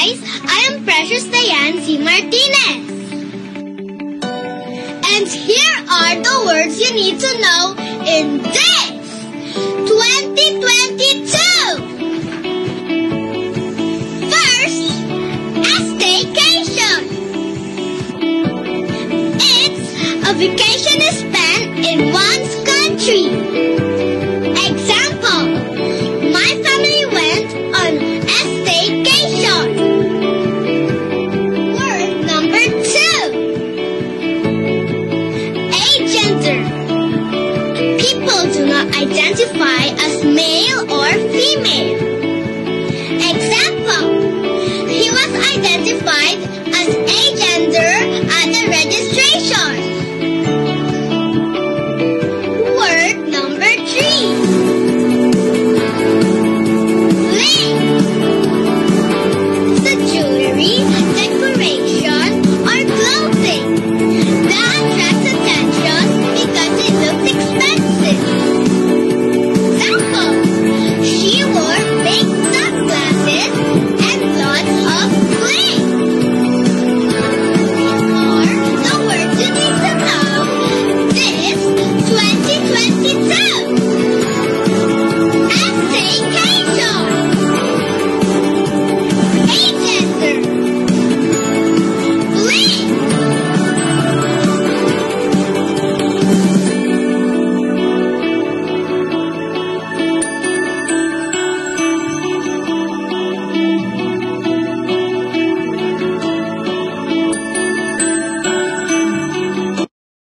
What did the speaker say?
guys, I am Precious Diane C. Martinez. And here are the words you need to know in this 2022. First, a staycation. It's a vacation identify as male or female. Example, he was identified